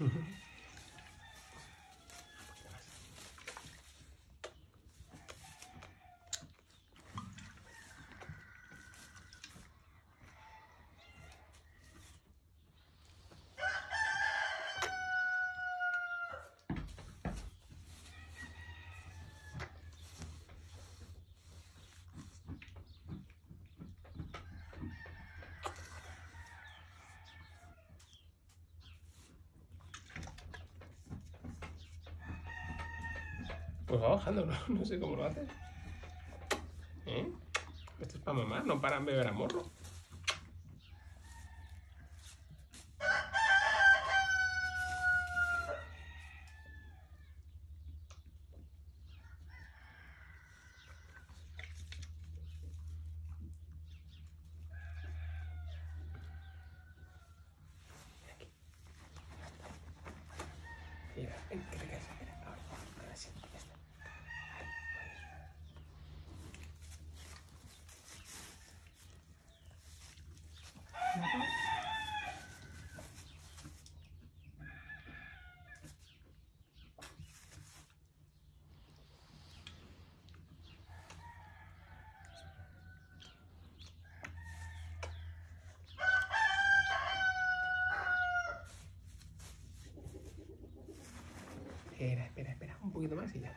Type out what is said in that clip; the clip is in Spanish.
Mm-hmm. Pues va bajando, ¿no? No sé cómo lo haces. ¿Eh? Esto es para mamá, no para beber a morro. Espera, espera, espera, un poquito más y ya.